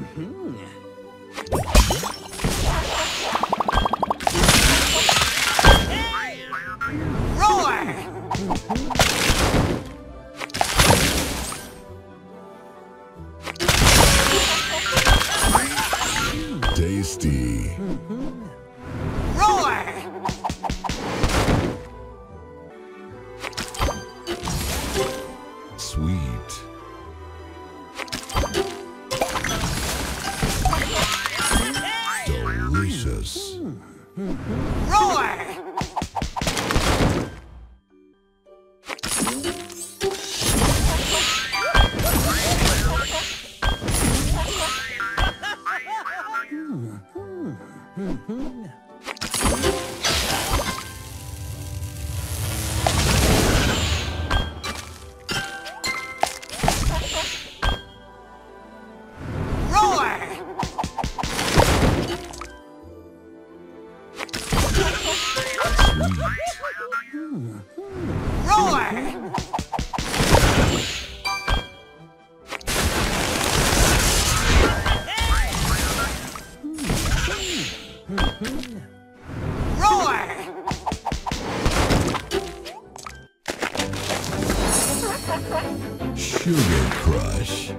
Mm-hmm. Roar! Tasty. Mm-hmm. silent. Sugar Crush.